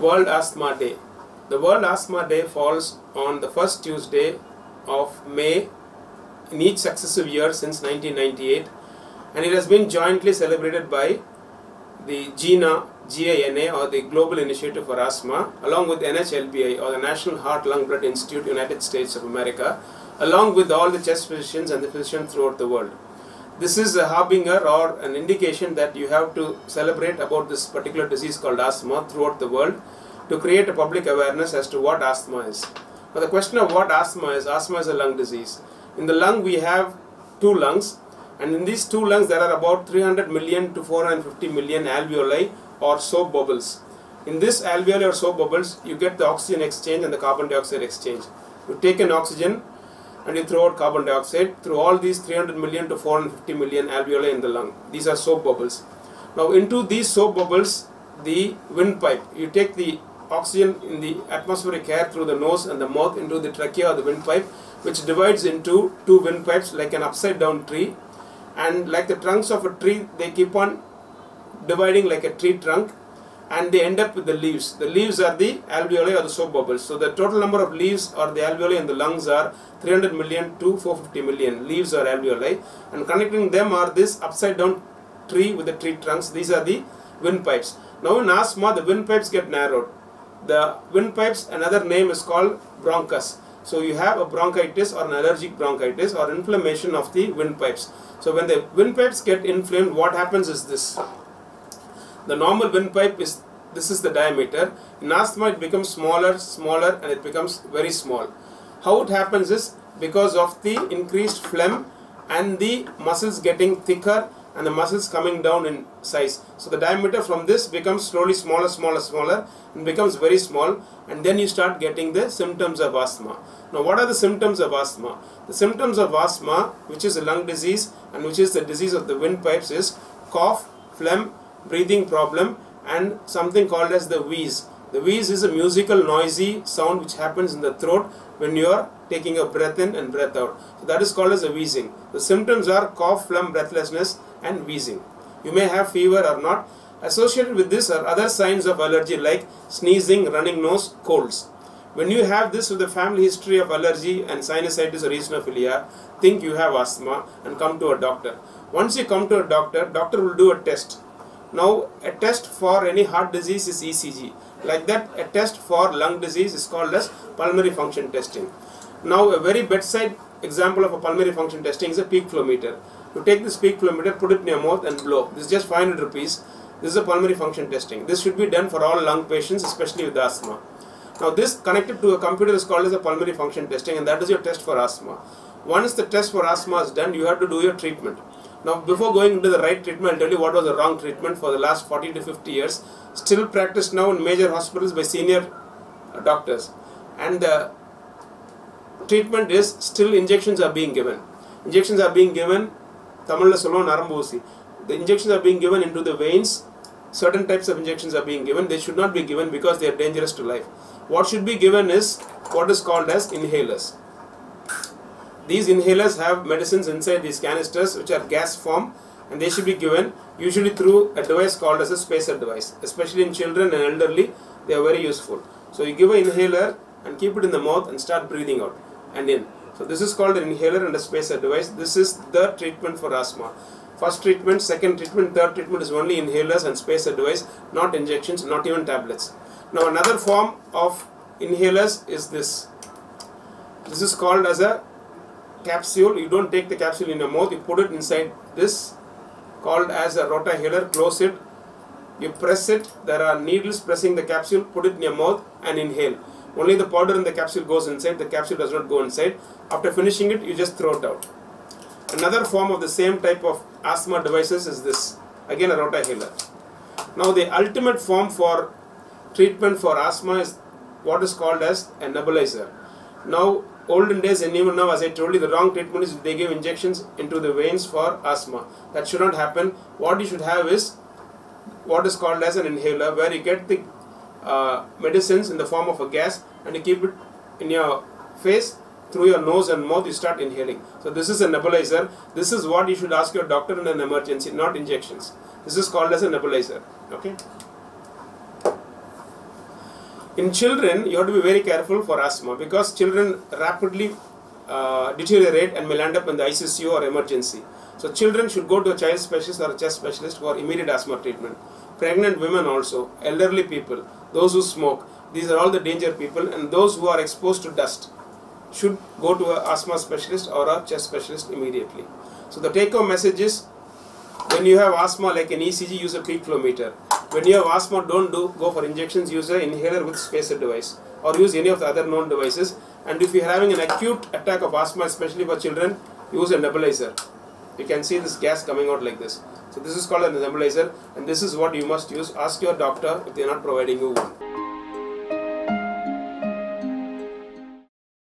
World Asthma Day. The World Asthma Day falls on the first Tuesday of May in each successive year since 1998 and it has been jointly celebrated by the GINA, GINA or the Global Initiative for Asthma along with NHLBI or the National Heart Lung Blood Institute United States of America along with all the chest physicians and the physicians throughout the world. This is a harbinger or an indication that you have to celebrate about this particular disease called asthma throughout the world to create a public awareness as to what asthma is. Now the question of what asthma is, asthma is a lung disease. In the lung we have two lungs and in these two lungs there are about 300 million to 450 million alveoli or soap bubbles. In this alveoli or soap bubbles you get the oxygen exchange and the carbon dioxide exchange. You take an oxygen and you throw out carbon dioxide through all these 300 million to 450 million alveoli in the lung. These are soap bubbles. Now into these soap bubbles the windpipe, you take the oxygen in the atmospheric air through the nose and the mouth into the trachea or the windpipe which divides into two windpipes like an upside down tree and like the trunks of a tree they keep on dividing like a tree trunk and they end up with the leaves. The leaves are the alveoli or the soap bubbles. So the total number of leaves or the alveoli in the lungs are 300 million to 450 million leaves or alveoli and connecting them are this upside down tree with the tree trunks. These are the windpipes. Now in asthma the windpipes get narrowed. The windpipes another name is called bronchus. So you have a bronchitis or an allergic bronchitis or inflammation of the windpipes. So when the windpipes get inflamed what happens is this the normal windpipe is this is the diameter. In asthma it becomes smaller smaller and it becomes very small. How it happens is because of the increased phlegm and the muscles getting thicker and the muscles coming down in size. So the diameter from this becomes slowly smaller smaller smaller and becomes very small and then you start getting the symptoms of asthma. Now what are the symptoms of asthma? The symptoms of asthma which is a lung disease and which is the disease of the windpipes is cough phlegm breathing problem and something called as the wheeze. The wheeze is a musical noisy sound which happens in the throat when you are taking a breath in and breath out. So that is called as a wheezing. The symptoms are cough, phlegm, breathlessness and wheezing. You may have fever or not. Associated with this are other signs of allergy like sneezing, running nose, colds. When you have this with a family history of allergy and sinusitis or eosinophilia, think you have asthma and come to a doctor. Once you come to a doctor, doctor will do a test now, a test for any heart disease is ECG. Like that, a test for lung disease is called as pulmonary function testing. Now, a very bedside example of a pulmonary function testing is a peak flow meter. You take this peak flow meter, put it in your mouth and blow. This is just 500 rupees. This is a pulmonary function testing. This should be done for all lung patients, especially with asthma. Now, this connected to a computer is called as a pulmonary function testing and that is your test for asthma. Once the test for asthma is done, you have to do your treatment. Now, before going into the right treatment, I'll tell you what was the wrong treatment for the last 40 to 50 years. Still practiced now in major hospitals by senior uh, doctors. And the treatment is still injections are being given. Injections are being given, Tamil Solon Narambosi. The injections are being given into the veins. Certain types of injections are being given. They should not be given because they are dangerous to life. What should be given is what is called as inhalers. These inhalers have medicines inside these canisters which are gas form and they should be given usually through a device called as a spacer device. Especially in children and elderly, they are very useful. So you give an inhaler and keep it in the mouth and start breathing out and in. So this is called an inhaler and a spacer device. This is the treatment for asthma. First treatment, second treatment, third treatment is only inhalers and spacer device, not injections, not even tablets. Now another form of inhalers is this. This is called as a capsule. You don't take the capsule in your mouth, you put it inside this called as a rotahaler, close it, you press it, there are needles pressing the capsule, put it in your mouth and inhale. Only the powder in the capsule goes inside, the capsule does not go inside. After finishing it, you just throw it out. Another form of the same type of asthma devices is this, again a rotahaler. Now the ultimate form for treatment for asthma is what is called as a nebulizer. Now olden days and even now as I told you the wrong treatment is they give injections into the veins for asthma. That should not happen. What you should have is what is called as an inhaler where you get the uh, medicines in the form of a gas and you keep it in your face through your nose and mouth you start inhaling. So this is a nebulizer. This is what you should ask your doctor in an emergency, not injections. This is called as a nebulizer. Okay. In children, you have to be very careful for asthma because children rapidly uh, deteriorate and may land up in the ICU or emergency. So children should go to a child specialist or a chest specialist for immediate asthma treatment. Pregnant women also, elderly people, those who smoke, these are all the danger people and those who are exposed to dust should go to an asthma specialist or a chest specialist immediately. So the take home message is when you have asthma like an ECG use a peak flow meter. When you have asthma don't do go for injections use an inhaler with spacer device or use any of the other known devices and if you are having an acute attack of asthma especially for children use a nebulizer. You can see this gas coming out like this. So this is called a nebulizer and this is what you must use. Ask your doctor if they are not providing you one.